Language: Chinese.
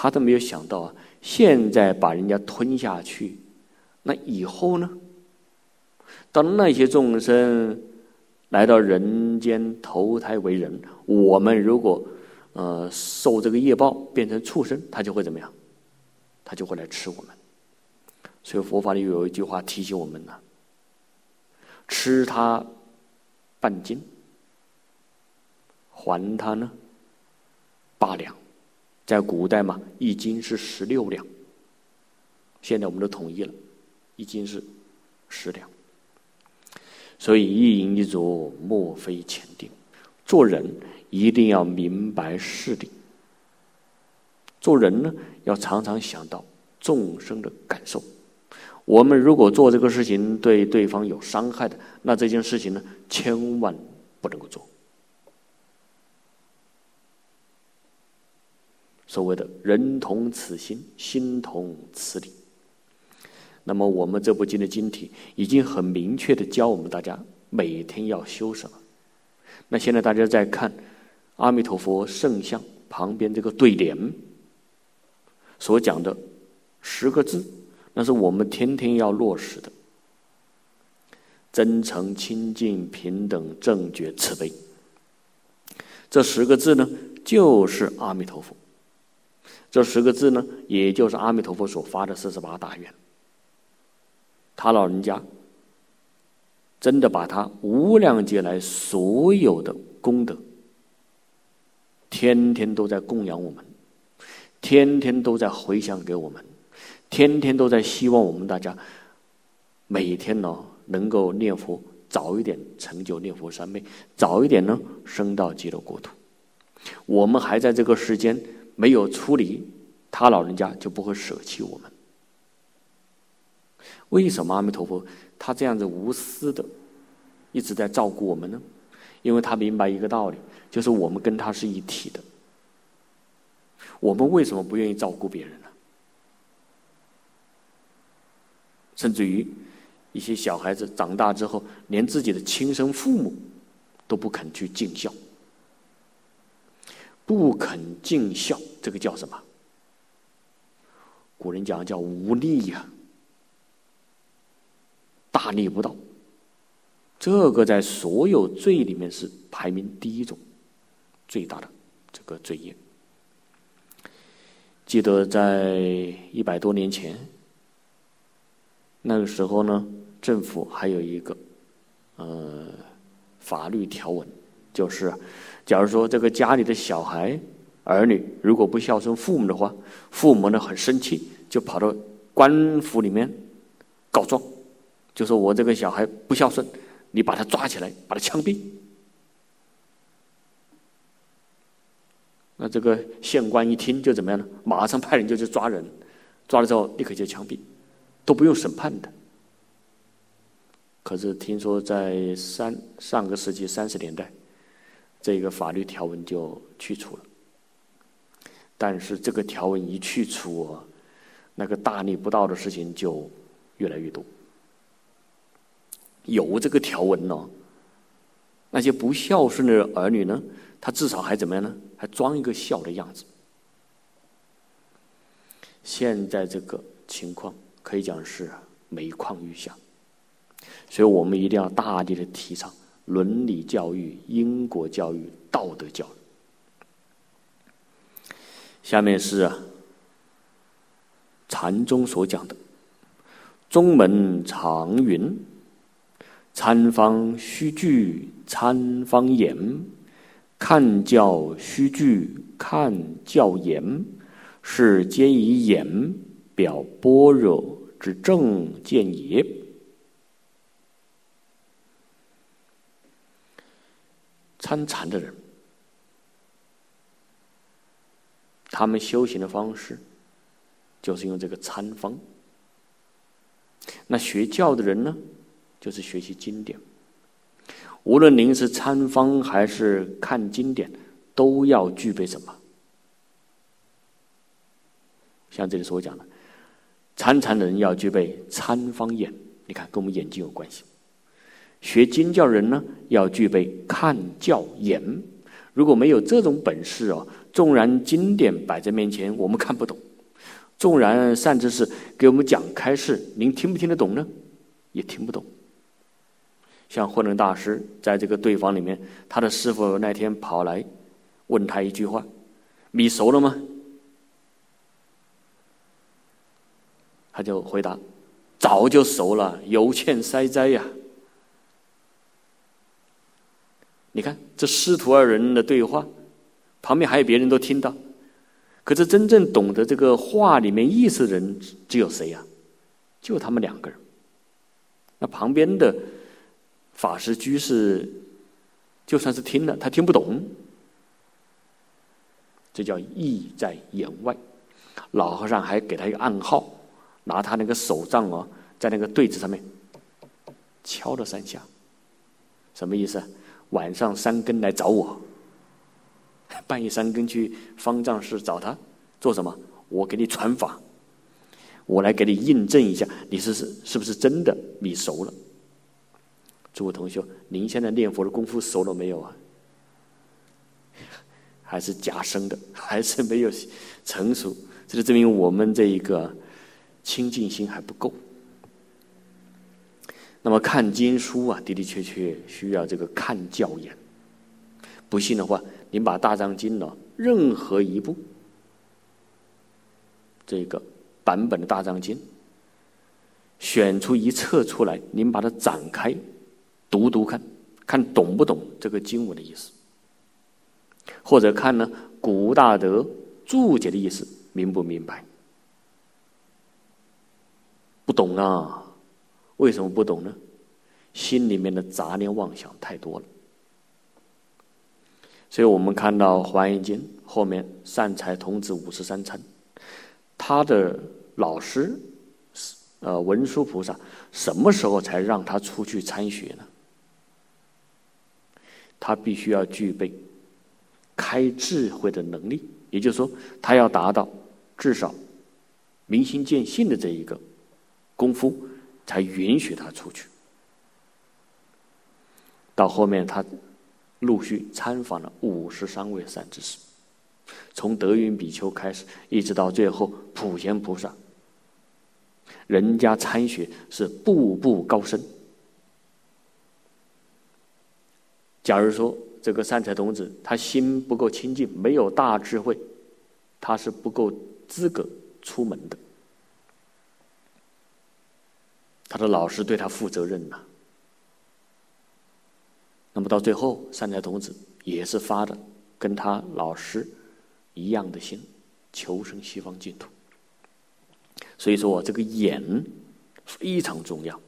他都没有想到啊，现在把人家吞下去，那以后呢？当那些众生来到人间投胎为人，我们如果呃受这个业报变成畜生，他就会怎么样？他就会来吃我们。所以佛法里有一句话提醒我们呢：吃他半斤，还他呢八两。在古代嘛，一斤是十六两。现在我们都统一了，一斤是十两。所以一饮一啄，莫非前定。做人一定要明白事理。做人呢，要常常想到众生的感受。我们如果做这个事情对对方有伤害的，那这件事情呢，千万不能够做。所谓的人同此心，心同此理。那么，我们这部经的经体已经很明确的教我们大家每天要修什么。那现在大家在看阿弥陀佛圣像旁边这个对联所讲的十个字，那是我们天天要落实的：真诚、清净、平等、正觉、慈悲。这十个字呢，就是阿弥陀佛。这十个字呢，也就是阿弥陀佛所发的四十八大愿。他老人家真的把他无量劫来所有的功德，天天都在供养我们，天天都在回向给我们，天天都在希望我们大家每天呢能够念佛，早一点成就念佛三昧，早一点呢升到极乐国土。我们还在这个世间。没有出离，他老人家就不会舍弃我们。为什么阿弥陀佛他这样子无私的一直在照顾我们呢？因为他明白一个道理，就是我们跟他是一体的。我们为什么不愿意照顾别人呢？甚至于一些小孩子长大之后，连自己的亲生父母都不肯去尽孝。不肯尽孝，这个叫什么？古人讲叫无力呀，大逆不道。这个在所有罪里面是排名第一种，最大的这个罪业。记得在一百多年前，那个时候呢，政府还有一个呃法律条文，就是。假如说这个家里的小孩儿女如果不孝顺父母的话，父母呢很生气，就跑到官府里面告状，就说我这个小孩不孝顺，你把他抓起来，把他枪毙。那这个县官一听就怎么样呢？马上派人就去抓人，抓了之后立刻就枪毙，都不用审判的。可是听说在三上个世纪三十年代。这个法律条文就去除了，但是这个条文一去除，那个大逆不道的事情就越来越多。有这个条文呢，那些不孝顺的儿女呢，他至少还怎么样呢？还装一个孝的样子。现在这个情况可以讲是每况愈下，所以我们一定要大力的提倡。伦理教育、因果教育、道德教育。下面是啊，禅宗所讲的：宗门常云，参方须具参方言，看教须具看教言，是皆以言表般若之正见也。参禅的人，他们修行的方式就是用这个参方。那学教的人呢，就是学习经典。无论您是参方还是看经典，都要具备什么？像这里所讲的，参禅的人要具备参方眼。你看，跟我们眼睛有关系。学经教人呢，要具备看教眼。如果没有这种本事哦，纵然经典摆在面前，我们看不懂；纵然善知识给我们讲开示，您听不听得懂呢？也听不懂。像慧能大师在这个对方里面，他的师傅那天跑来问他一句话：“米熟了吗？”他就回答：“早就熟了，有欠塞斋呀。”你看这师徒二人的对话，旁边还有别人都听到，可是真正懂得这个话里面意思的人只有谁呀？就他们两个人。那旁边的。法师居士，就算是听了，他听不懂，这叫意在言外。老和尚还给他一个暗号，拿他那个手杖哦，在那个对子上面敲了三下，什么意思？晚上三更来找我，半夜三更去方丈室找他做什么？我给你传法，我来给你印证一下，你是是是不是真的米熟了？诸位同学，您现在念佛的功夫熟了没有啊？还是假生的，还是没有成熟？这就证明我们这一个清净心还不够。那么看经书啊，的的确确需要这个看教眼。不信的话，您把《大藏经》呢，任何一部这个版本的《大藏经》，选出一册出来，您把它展开。读读看，看懂不懂这个经文的意思，或者看呢古大德注解的意思明不明白？不懂啊？为什么不懂呢？心里面的杂念妄想太多了。所以我们看到《华严经》后面善财童子五十三参，他的老师呃文殊菩萨什么时候才让他出去参学呢？他必须要具备开智慧的能力，也就是说，他要达到至少明心见性的这一个功夫，才允许他出去。到后面，他陆续参访了五十三位善知识，从德云比丘开始，一直到最后普贤菩萨，人家参学是步步高升。假如说这个善财童子他心不够清净，没有大智慧，他是不够资格出门的。他的老师对他负责任呐。那么到最后，善财童子也是发的跟他老师一样的心，求生西方净土。所以说，这个眼非常重要。